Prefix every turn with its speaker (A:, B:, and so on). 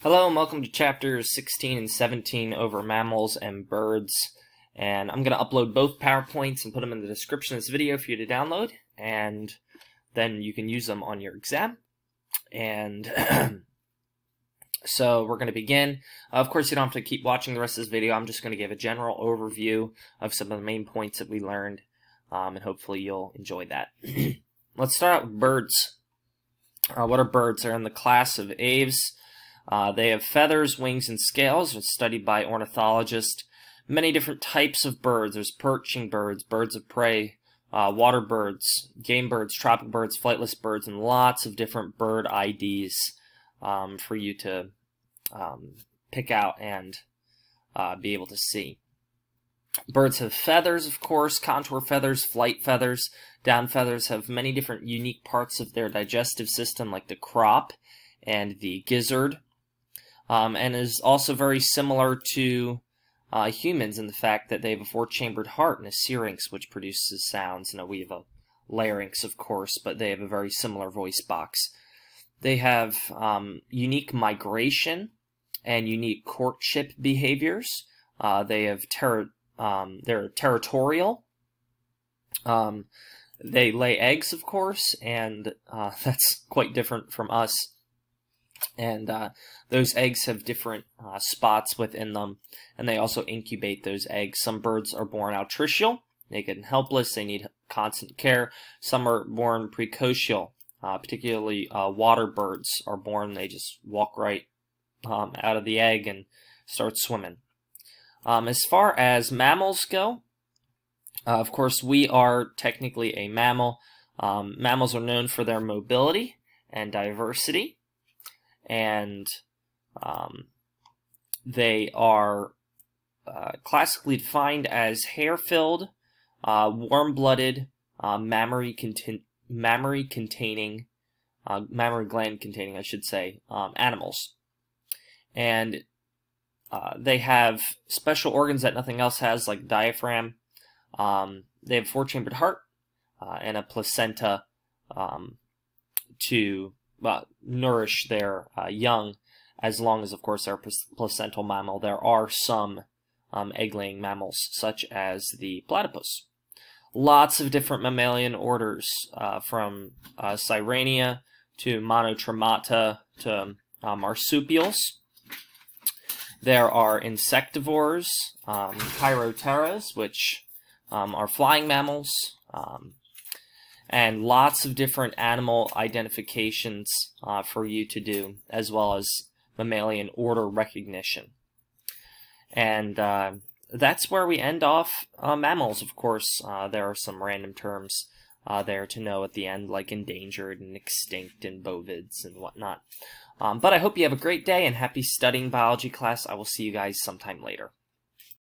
A: Hello and welcome to chapters 16 and 17 over mammals and birds. And I'm going to upload both PowerPoints and put them in the description of this video for you to download. And then you can use them on your exam. And so we're going to begin. of course, you don't have to keep watching the rest of this video. I'm just going to give a general overview of some of the main points that we learned. Um, and hopefully you'll enjoy that. Let's start out with birds. Uh, what are birds? They're in the class of aves. Uh, they have feathers, wings, and scales. They're studied by ornithologists. Many different types of birds. There's perching birds, birds of prey, uh, water birds, game birds, tropical birds, flightless birds, and lots of different bird IDs um, for you to um, pick out and uh, be able to see. Birds have feathers, of course, contour feathers, flight feathers. Down feathers have many different unique parts of their digestive system, like the crop and the gizzard um, and is also very similar to uh, humans in the fact that they have a four-chambered heart and a syrinx which produces sounds. Know, we have a larynx, of course, but they have a very similar voice box. They have um, unique migration and unique courtship behaviors. Uh, they have ter um, they're territorial. Um, they lay eggs, of course, and uh, that's quite different from us and uh, those eggs have different uh, spots within them, and they also incubate those eggs. Some birds are born altricial, naked and helpless, they need constant care. Some are born precocial, uh, particularly uh, water birds are born, they just walk right um, out of the egg and start swimming. Um, as far as mammals go, uh, of course, we are technically a mammal. Um, mammals are known for their mobility and diversity and um, they are uh, classically defined as hair-filled, uh, warm-blooded, uh, mammary, contain mammary containing, uh, mammary gland containing, I should say, um, animals. And uh, they have special organs that nothing else has, like diaphragm. Um, they have four-chambered heart uh, and a placenta um, to uh, nourish their uh, young, as long as, of course, they're a placental mammal. There are some um, egg-laying mammals, such as the platypus. Lots of different mammalian orders, uh, from uh, Sirenia to Monotremata to uh, marsupials. There are insectivores, um, Chiropteras, which um, are flying mammals, um, and lots of different animal identifications uh, for you to do, as well as mammalian order recognition. And uh, that's where we end off uh, mammals, of course. Uh, there are some random terms uh, there to know at the end, like endangered and extinct and bovids and whatnot. Um, but I hope you have a great day and happy studying biology class. I will see you guys sometime later.